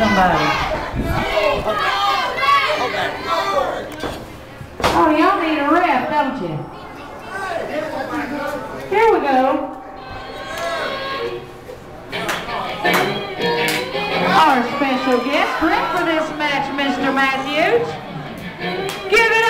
somebody. Oh, y'all need a rep, don't you? Here we go. Our special guest rep for this match, Mr. Matthews. Give it up,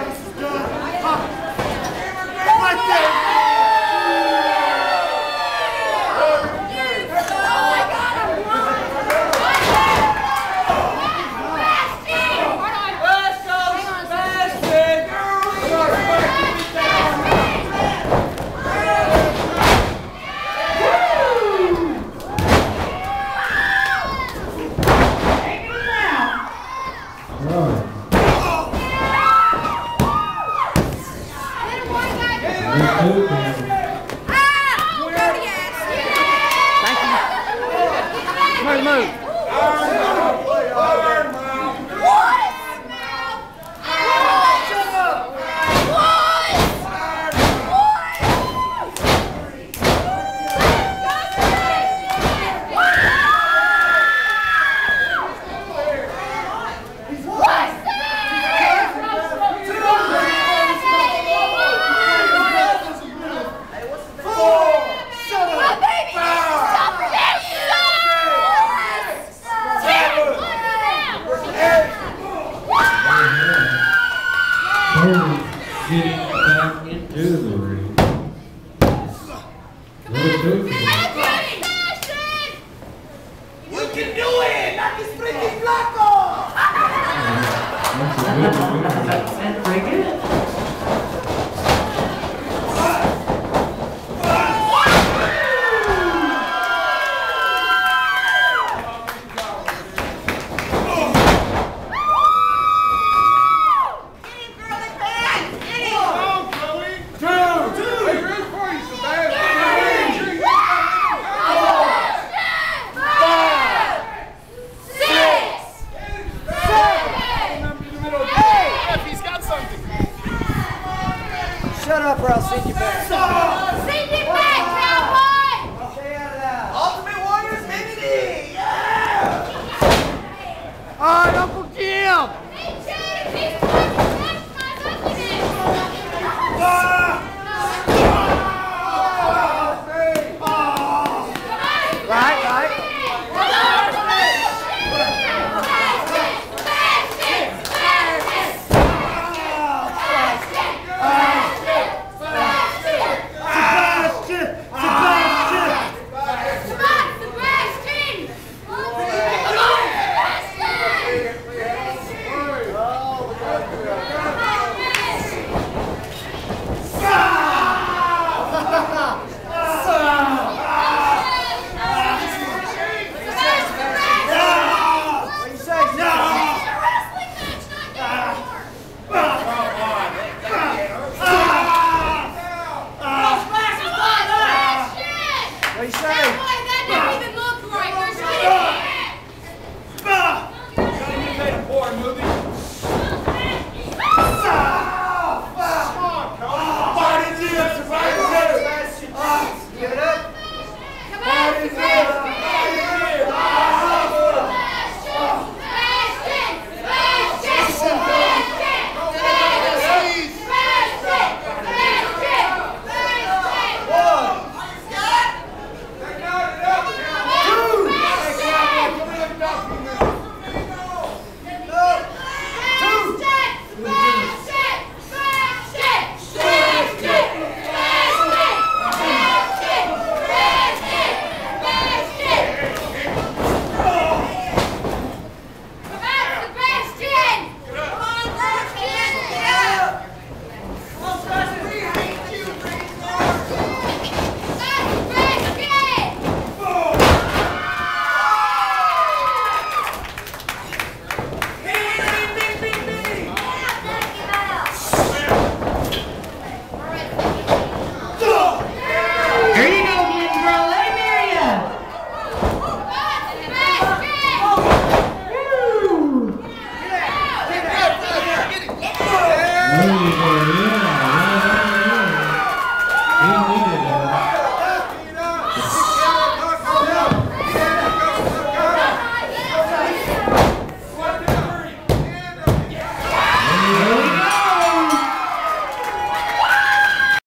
move. Arm move. Arm move. Up or I'll send you back. Send you back, cowboy! I'll stay out of that. Ultimate Warriors, baby! Yeah! All right, Uncle Lisa!